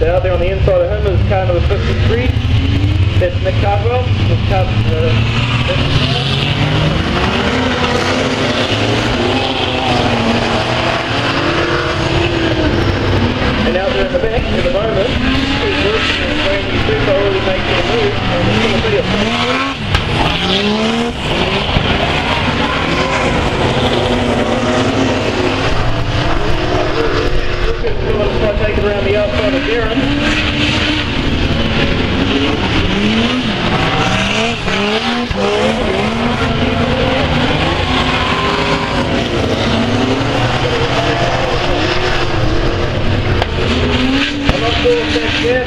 They're out there on the inside of him is car number 53. That's Nick Cardwell. This car, uh, and out there in the back at the moment is Wilson and Brandy Super already making a move and it's going to be a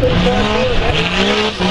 Thank you.